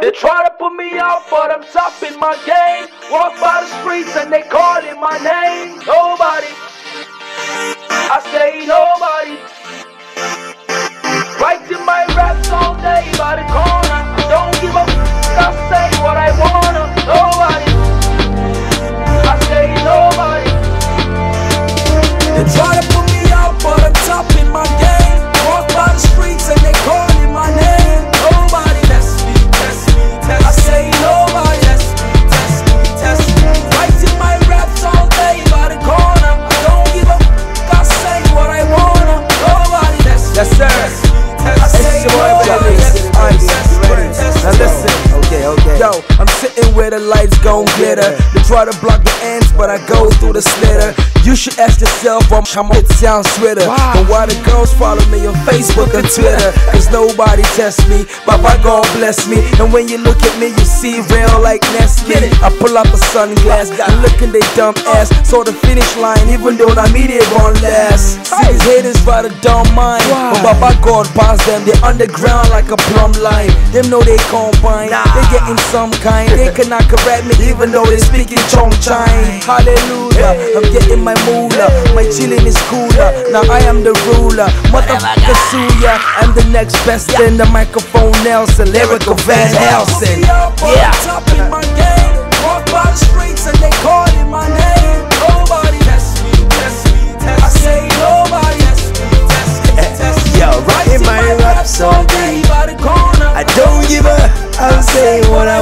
They try to put me out, but I'm top in my game. Walk by the streets and they calling my name. Nobody. Yo, I'm sitting where the lights gon' glitter. They try to block the ends, but I go through the slitter. You should ask yourself, I'm, I'm it sounds sweeter. And why the girls follow me on Facebook and Twitter? Cause nobody tests me, Baba God bless me. And when you look at me, you see real like Nestle. I pull up a sunglass, and look in they dumb ass. Saw the finish line, even though that media won't last. See these haters by the dumb mind. But Baba God pass them, they underground like a plumb line. Them know they combine, they getting some kind. They cannot correct me, even though they speaking Chong Chine. Hallelujah, I'm getting my moolah. My chillin' is cooler. Now I am the ruler. Motherfucker Suya, I'm the next best in the microphone Nelson, lyrical Van Helsing. Yeah. Top in my game. Walk by the streets and they my name. Nobody test me, test me, test I say nobody test me, test me, test me. Writing my raps. I don't give a, I'll say what I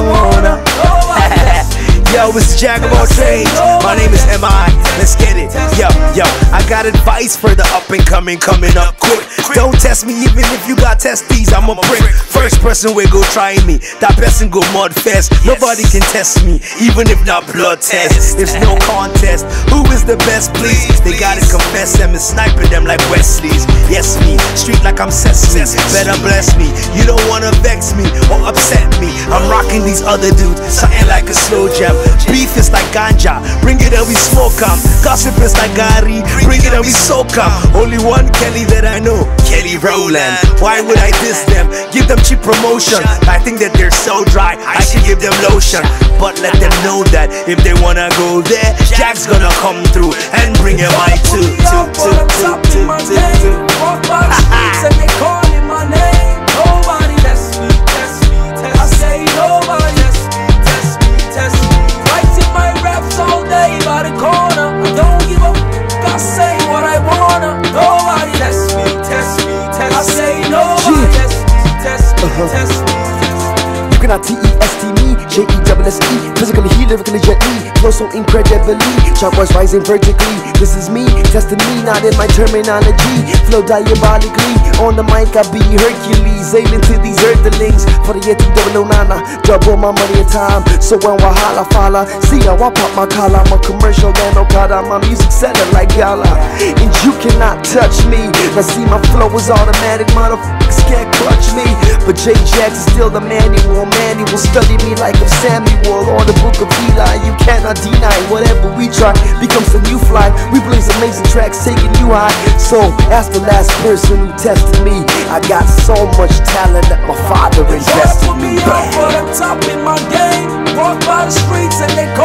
it's Jack of all trades. My name is M.I. Let's get it. Yo, yo, I got advice for the up and coming, coming up quick. Don't test me even if you got testes, I'm a prick. First person we go try me, that person go mud fest. Nobody can test me, even if not blood test. It's no contest. Who is the best, please? They gotta confess them and sniping them like Wesley's. Yes, me, street like I'm Sesame. Better bless me. You don't wanna vex me or upset me. I'm rocking these other dudes, something like a slow jam. Beef is like ganja, bring it and we smoke 'em. Gossip is like garri, bring it and we soak 'em. Only one Kelly that I know, Kelly Rowland. Why would I diss them? Give them cheap promotion. I think that they're so dry, I should give them lotion. But let them know that if they wanna go there, Jack's gonna come through and bring a mic You cannot T-E-S-T me, J-E-S-S-E Physically, he lyrically, gently Flow so incredibly. Voice rising vertically. This is me, testing me, not in my terminology. Flow diabolically. On the mic, I be Hercules. Aiming to these earthlings. For the year 2009 Double my money and time. So when Wahala falla See how I pop my collar. I'm a commercial than Okada oh My music selling like gala And you cannot touch me. Now see my flow is automatic Motherfuckers can't clutch me. But J Jackson's still the manual Man, he will study me like I'm Samuel. Or the book of Eli You cannot deny whatever we try Becomes a new fly. We blaze amazing tracks taking you high. So ask the last person who tested me. I got so much talent that my father invested put in me me. up, but I'm top in my game. Walk by the streets and they calling